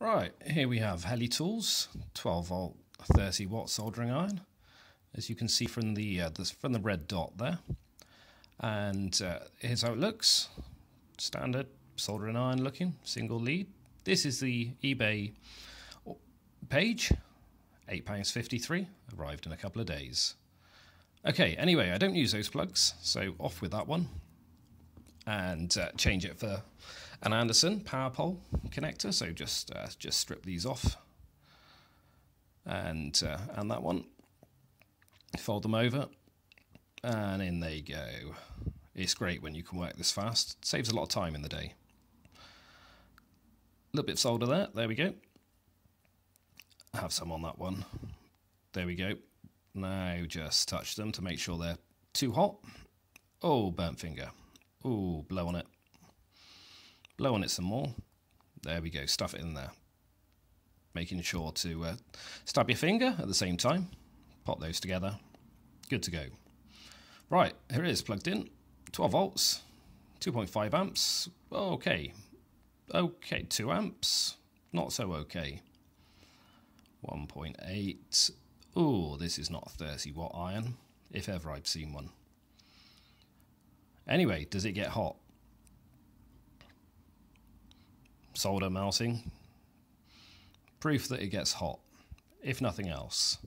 Right, here we have Heli Tools 12 volt 30 watt soldering iron, as you can see from the, uh, the from the red dot there. And uh, here's how it looks: standard soldering iron looking, single lead. This is the eBay page, eight pounds fifty-three. Arrived in a couple of days. Okay, anyway, I don't use those plugs, so off with that one, and uh, change it for an Anderson power pole connector. So just uh, just strip these off, and uh, and that one. Fold them over, and in they go. It's great when you can work this fast. Saves a lot of time in the day. A little bit of solder there. There we go. Have some on that one. There we go. Now just touch them to make sure they're too hot. Oh, burnt finger. Oh, blow on it. Blow on it some more. There we go, stuff it in there. Making sure to uh, stab your finger at the same time. Pop those together. Good to go. Right, here it is, plugged in. 12 volts, 2.5 amps. Okay. Okay, 2 amps. Not so okay. 1.8. Oh, this is not a 30 watt iron, if ever I've seen one. Anyway, does it get hot? Solder melting. Proof that it gets hot, if nothing else.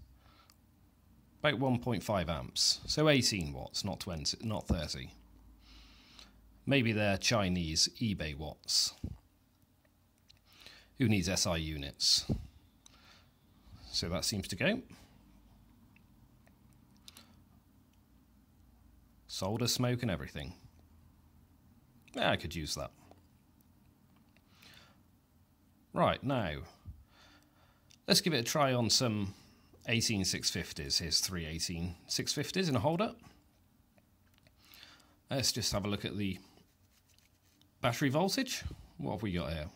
About 1.5 amps, so 18 watts, not 20, not 30. Maybe they're Chinese eBay watts. Who needs SI units? So that seems to go. Solder, smoke and everything. Yeah, I could use that. Right, now, let's give it a try on some 18650s. Here's three 18650s in a holder. Let's just have a look at the battery voltage. What have we got here?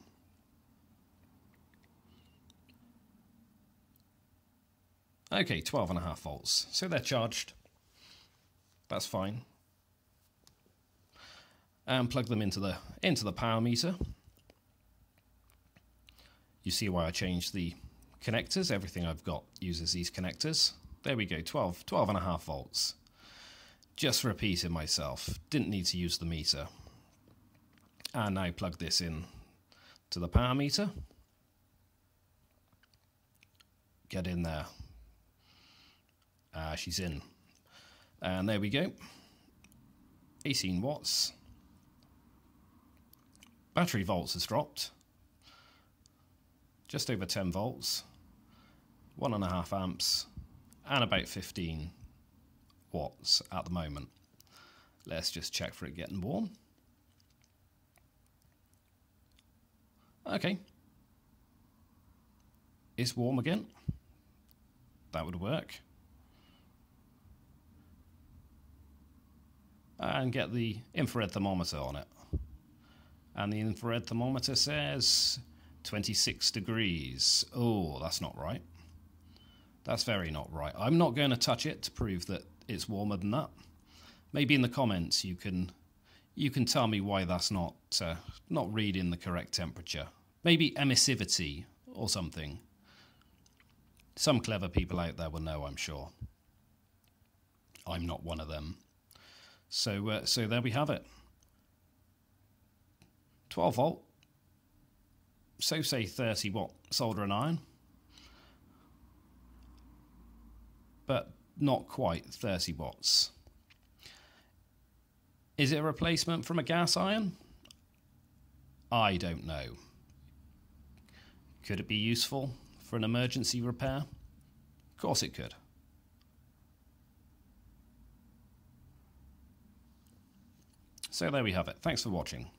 Okay, 12 and a half volts. So they're charged. That's fine. And plug them into the into the power meter. You see why I changed the connectors. Everything I've got uses these connectors. There we go, 12, 12 and a half volts. Just repeated myself. Didn't need to use the meter. And now plug this in to the power meter. Get in there. Ah, she's in. And there we go. 18 watts. Battery volts has dropped just over 10 volts, one and a half amps, and about 15 watts at the moment. Let's just check for it getting warm. Okay. It's warm again. That would work. And get the infrared thermometer on it. And the infrared thermometer says 26 degrees. Oh, that's not right. That's very not right. I'm not going to touch it to prove that it's warmer than that. Maybe in the comments you can you can tell me why that's not uh, not reading the correct temperature. Maybe emissivity or something. Some clever people out there will know, I'm sure. I'm not one of them. So uh, so there we have it. 12 volt so say 30 watt soldering iron, but not quite 30 watts. Is it a replacement from a gas iron? I don't know. Could it be useful for an emergency repair? Of course it could. So there we have it. Thanks for watching.